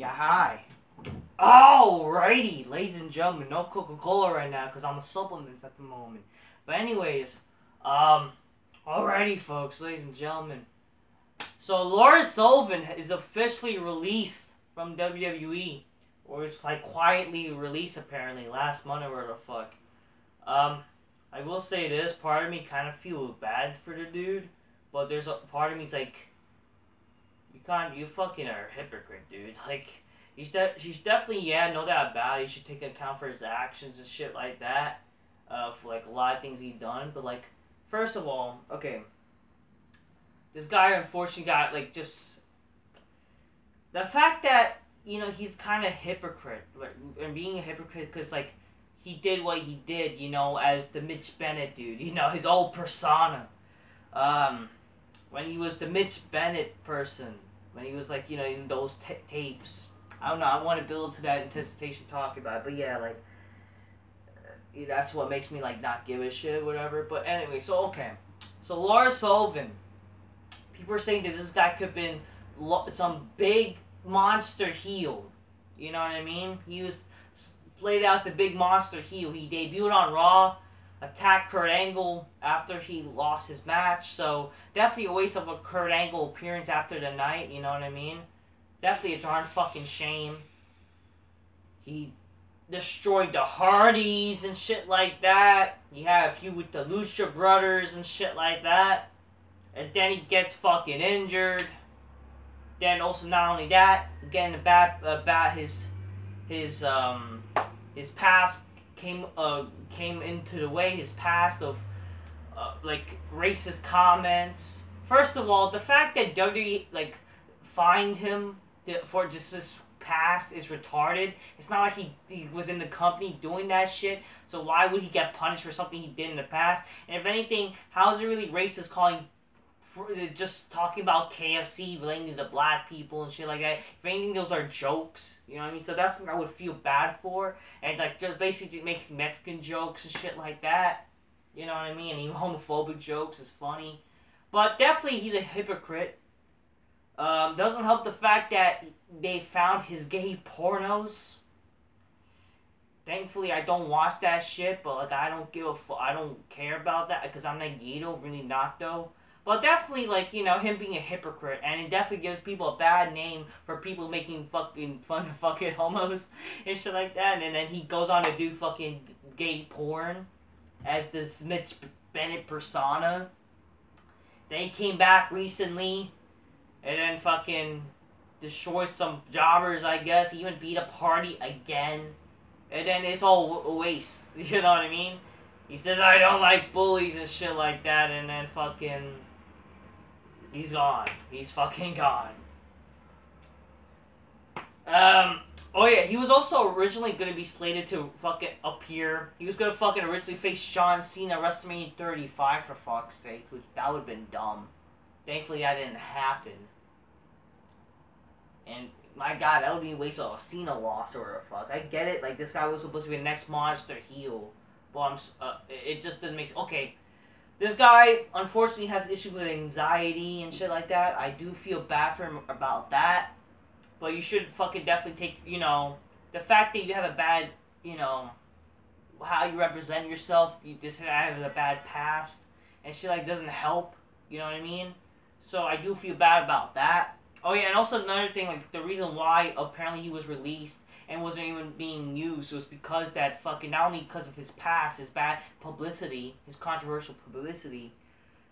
Yeah, hi. Alrighty, ladies and gentlemen, no Coca-Cola right now because I'm on supplements at the moment. But anyways, um, alrighty, folks, ladies and gentlemen. So Lars Sullivan is officially released from WWE, or it's like quietly released apparently last month or whatever the fuck. Um, I will say this: part of me kind of feels bad for the dude, but there's a part of me's like, you you fucking are a hypocrite, dude. Like he's de- he's definitely yeah, no doubt about it. He should take account for his actions and shit like that. Uh, for like a lot of things he done, but like first of all, okay, this guy unfortunately got like just the fact that you know he's kind of hypocrite, like, and being a hypocrite because like he did what he did, you know, as the Mitch Bennett dude, you know, his old persona. Um, when he was the Mitch Bennett person, when he was like, you know, in those tapes I don't know. I want to build to that anticipation talking about it, but yeah, like uh, that's what makes me like not give a shit, whatever. But anyway, so okay, so Lars Sullivan. People are saying that this guy could have been some big monster heel. You know what I mean? He was laid out as the big monster heel. He debuted on Raw, attacked Kurt Angle after he lost his match. So definitely a waste of a Kurt Angle appearance after the night. You know what I mean? Definitely a darn fucking shame. He destroyed the Hardys and shit like that. He had a few with the Lucha Brothers and shit like that. And then he gets fucking injured. Then also not only that, getting about about his his um his past came uh came into the way his past of uh, like racist comments. First of all, the fact that WWE like fined him for just his past is retarded. It's not like he, he was in the company doing that shit. So why would he get punished for something he did in the past? And if anything, how is it really racist calling just talking about KFC relating to the black people and shit like that. If anything, those are jokes. You know what I mean? So that's something I would feel bad for. And like just basically making Mexican jokes and shit like that. You know what I mean? And even homophobic jokes is funny. But definitely he's a hypocrite. Um, doesn't help the fact that they found his gay pornos. Thankfully, I don't watch that shit, but like I don't give a fu- I don't care about that because I'm not though, really not though. But definitely, like you know, him being a hypocrite, and it definitely gives people a bad name for people making fucking fun of fucking homos and shit like that. And then he goes on to do fucking gay porn as this Mitch Bennett persona. Then he came back recently and then fucking destroy some jobbers, I guess. He even beat a party again. And then it's all a waste. You know what I mean? He says, I don't like bullies and shit like that. And then fucking. He's gone. He's fucking gone. Um. Oh yeah, he was also originally gonna be slated to fucking appear. He was gonna fucking originally face John Cena at WrestleMania 35 for fuck's sake, which that would have been dumb. Thankfully, that didn't happen. And my god, that would be a waste of a Cena loss or a fuck. I get it, like this guy was supposed to be the next monster heel, but I'm, uh, it just didn't make okay. This guy unfortunately has issues with anxiety and shit like that. I do feel bad for him about that, but you should fucking definitely take you know the fact that you have a bad you know how you represent yourself. You, this guy has a bad past and shit like doesn't help. You know what I mean? So I do feel bad about that. Oh yeah, and also another thing, like the reason why apparently he was released and wasn't even being used was because that fucking not only because of his past, his bad publicity, his controversial publicity.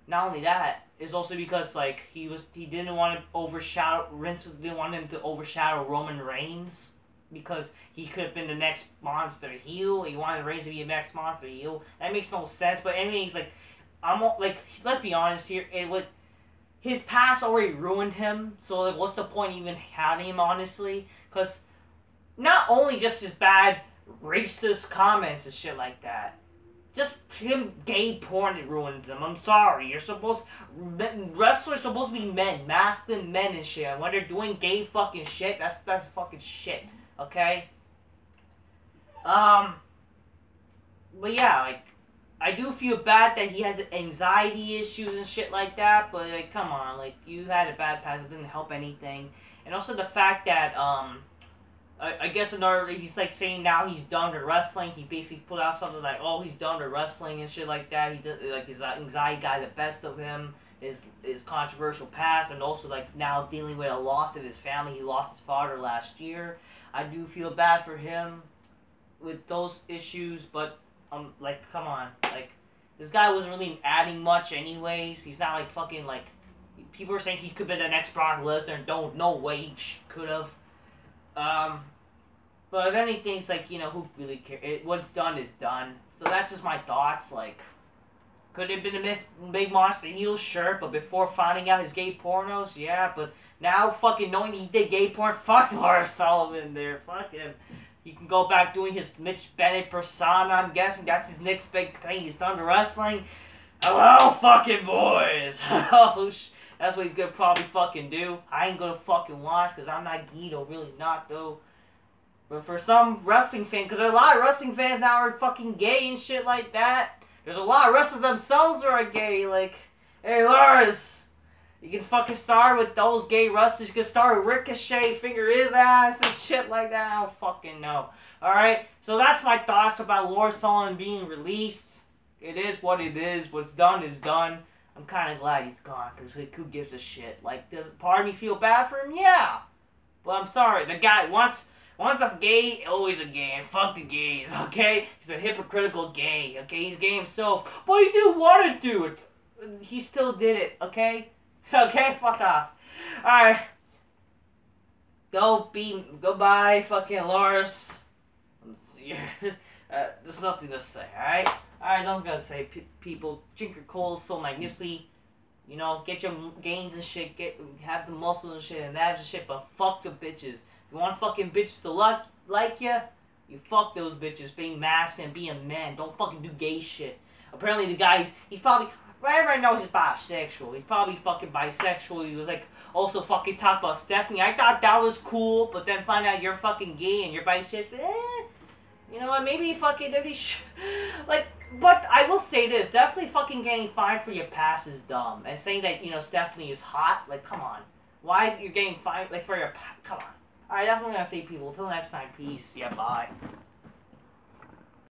Not only that, is also because like he was he didn't want to overshadow Vince didn't want him to overshadow Roman Reigns because he could have been the next monster heel. He wanted Reigns to be the next monster heel. That makes no sense. But anyways, like I'm like let's be honest here. It would his past already ruined him. So like, what's the point even having him? Honestly, because not only just his bad racist comments and shit like that. Just him gay porn it ruined them. I'm sorry. You're supposed wrestlers supposed to be men, masculine men and shit. And when they're doing gay fucking shit, that's that's fucking shit. Okay. Um. But yeah, like I do feel bad that he has anxiety issues and shit like that, but like, come on, like you had a bad past, it didn't help anything, and also the fact that um, I, I guess another he's like saying now he's done with wrestling. He basically put out something like, "Oh, he's done with wrestling and shit like that." He did like his anxiety got the best of him. His his controversial past, and also like now dealing with a loss of his family. He lost his father last year. I do feel bad for him with those issues, but um, like, come on, like this guy wasn't really adding much anyways. He's not like fucking like people are saying he could be the next Brock Lesnar. Don't no way he could have. Um, but if it's like you know who really cares. It, what's done is done. So that's just my thoughts. Like, could it have been a miss, big monster heel? Sure, but before finding out his gay pornos, yeah. But now, fucking knowing he did gay porn, fuck Lars Sullivan there. Fuck him. He can go back doing his Mitch Bennett persona. I'm guessing that's his next big thing. He's done wrestling. Hello, fucking boys. oh, that's what he's gonna probably fucking do. I ain't gonna fucking watch because I'm not Guido, really not though. But for some wrestling fan, because a lot of wrestling fans now are fucking gay and shit like that. There's a lot of wrestlers themselves are gay. Like, hey Lars, you can fucking start with those gay wrestlers. You can start Ricochet, finger his ass and shit like that. I don't fucking know. Alright, so that's my thoughts about Lars Sullivan being released. It is what it is. What's done is done. I'm kind of glad he's gone because who gives a shit? Like, does part of me feel bad for him? Yeah. But I'm sorry. The guy once once a gay, always a gay, and fuck the gays. Okay, he's a hypocritical gay. Okay, he's gay himself, but he didn't want to do it. He still did it. Okay, okay, fuck off. All right. Go be goodbye, fucking Lars. Let's see. uh, there's nothing to say. Alright, I was gonna say, P people, drink your coals so magnificently. You know, get your gains and shit, get have the muscles and shit, and abs and shit, but fuck the bitches. If you want fucking bitches to like, like you, you fuck those bitches, being masked and being men. Don't fucking do gay shit. Apparently the guy, he's, he's probably, everybody knows he's bisexual. He's probably fucking bisexual. He was like, also fucking talk about Stephanie. I thought that was cool, but then find out you're fucking gay and you're bisexual. Eh, you know what, maybe fucking, maybe, like, but I will say this, definitely fucking getting fined for your past is dumb. And saying that, you know, Stephanie is hot, like, come on. Why is you're getting fined, like, for your, past? come on. Alright, that's what I'm gonna say, people. Until next time, peace. Yeah, bye.